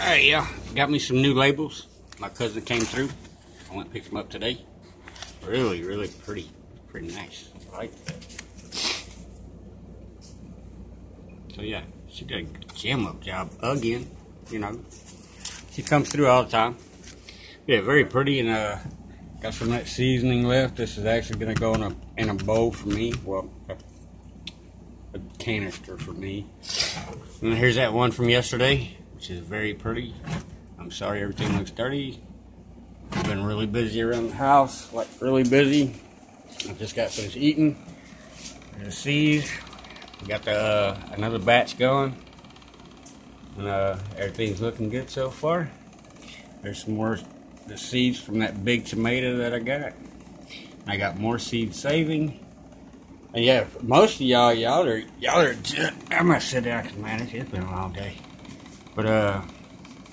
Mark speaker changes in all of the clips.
Speaker 1: Hey, yeah, got me some new labels. My cousin came through. I went and picked them up today. Really, really pretty. Pretty nice. I like that. So yeah, she did a jam up job again. You know, she comes through all the time. Yeah, very pretty and uh, got some of that seasoning left. This is actually gonna go in a in a bowl for me. Well, a canister for me. And here's that one from yesterday, which is very pretty. I'm sorry everything looks dirty. I've been really busy around the house, like really busy. I just got finished eating. The seeds. We got the uh, another batch going, and uh, everything's looking good so far. There's some more the seeds from that big tomato that I got. I got more seed saving. And yeah, most of y'all, y'all are y'all are. Just, I'm gonna sit down, cause man, it's been a long day. But uh,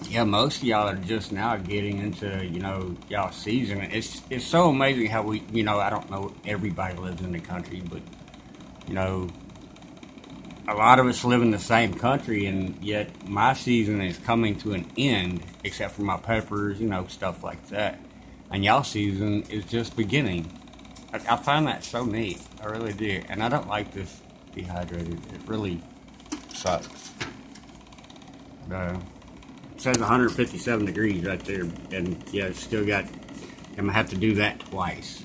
Speaker 1: yeah, most of y'all are just now getting into you know y'all season. It's it's so amazing how we you know I don't know everybody lives in the country, but you know a lot of us live in the same country, and yet my season is coming to an end, except for my peppers, you know, stuff like that. And y'all season is just beginning. I, I find that so neat. I really do. And I don't like this dehydrated. It really sucks. Uh, it says 157 degrees right there, and yeah, it's still got. I'm gonna have to do that twice.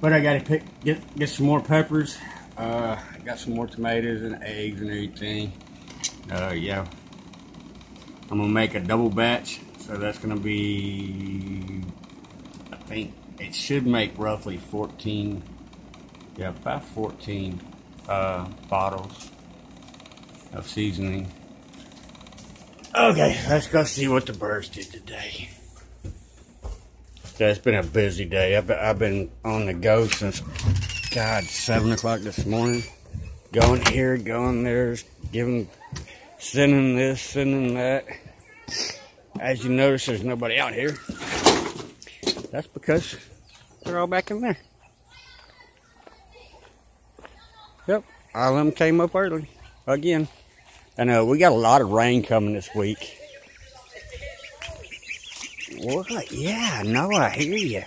Speaker 1: But I gotta pick, get get some more peppers. Uh, I got some more tomatoes and eggs and everything. Uh, yeah. I'm gonna make a double batch, so that's gonna be, I think it should make roughly 14, yeah, about 14 uh, bottles of seasoning. Okay, let's go see what the birds did today. So it's been a busy day. I've been, I've been on the go since God, 7 o'clock this morning. Going here, going there, giving, sending this, sending that. As you notice, there's nobody out here. That's because they're all back in there. Yep, all of them came up early again. And uh, we got a lot of rain coming this week. What? Yeah, no, I hear you.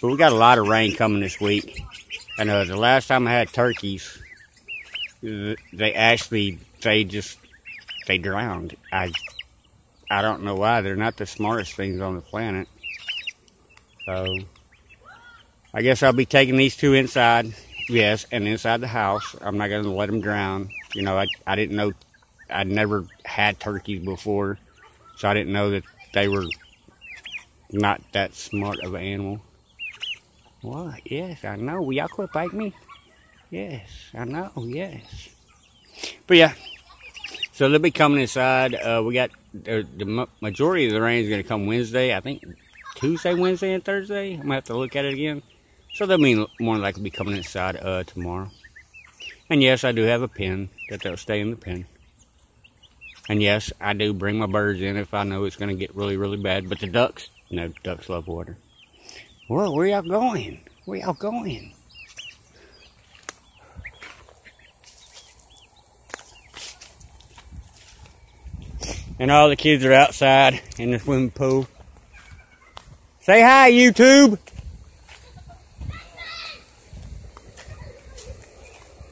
Speaker 1: But we got a lot of rain coming this week. And uh, the last time I had turkeys, they actually they just they drowned. I I don't know why. They're not the smartest things on the planet. So I guess I'll be taking these two inside. Yes, and inside the house. I'm not going to let them drown. You know, I I didn't know. I'd never had turkeys before, so I didn't know that they were not that smart of an animal. What? Yes, I know. Will y'all quit biting me? Yes, I know. Yes. But yeah, so they'll be coming inside. Uh, we got uh, the majority of the rain is going to come Wednesday. I think Tuesday, Wednesday, and Thursday. I'm going to have to look at it again. So they'll be more likely be coming inside uh, tomorrow. And yes, I do have a pen that they'll stay in the pen. And yes, I do bring my birds in if I know it's going to get really, really bad. But the ducks, no, ducks love water. Well, where y'all going? Where y'all going? And all the kids are outside in the swimming pool. Say hi, YouTube!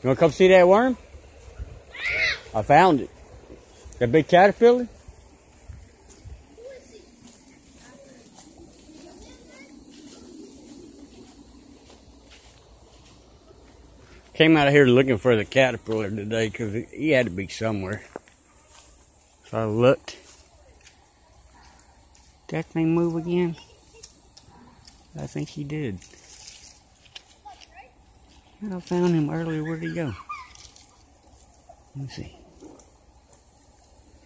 Speaker 1: You wanna come see that worm? I found it. That big caterpillar? Came out of here looking for the caterpillar today because he had to be somewhere. So I looked. Did that thing move again? I think he did. I found him earlier. Where'd he go? Let me see.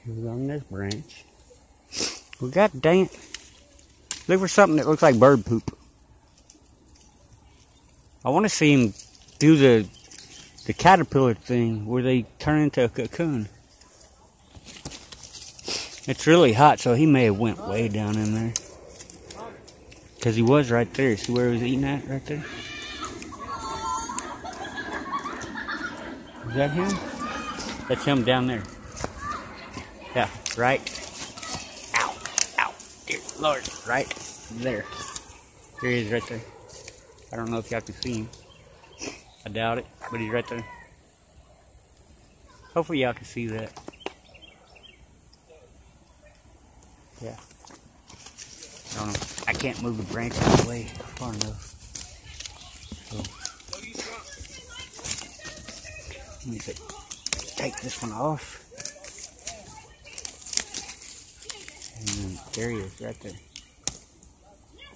Speaker 1: He was on this branch. Well, god dang it. Look for something that looks like bird poop. I want to see him do the the caterpillar thing where they turn into a cocoon. It's really hot, so he may have went way down in there. Because he was right there. See where he was eating at right there? Is that him? That's him down there. Yeah. right? Ow, ow, dear Lord, right there. There he is right there. I don't know if y'all can see him. I doubt it, but he's right there. Hopefully y'all can see that. Yeah. I don't know. I can't move the branch out of the way far enough. So. Let me take this one off. And there he is, right there.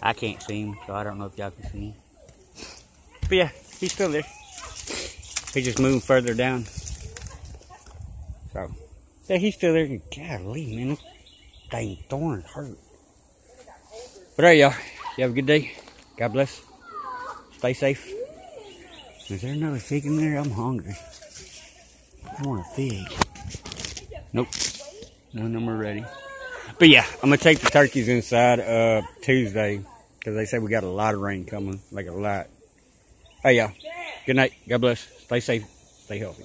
Speaker 1: I can't see him, so I don't know if y'all can see him. But yeah, he's still there. He just moved further down. So, yeah, he's still there. Golly, man, this dang thorns hurt. But all right, y'all. You have a good day. God bless. Stay safe. Is there another fig in there? I'm hungry. I want a fig. Nope. No, them are ready. But yeah, I'm going to take the turkeys inside uh, Tuesday because they say we got a lot of rain coming. Like a lot. Hey, y'all. Good night. God bless. Stay safe. Stay healthy.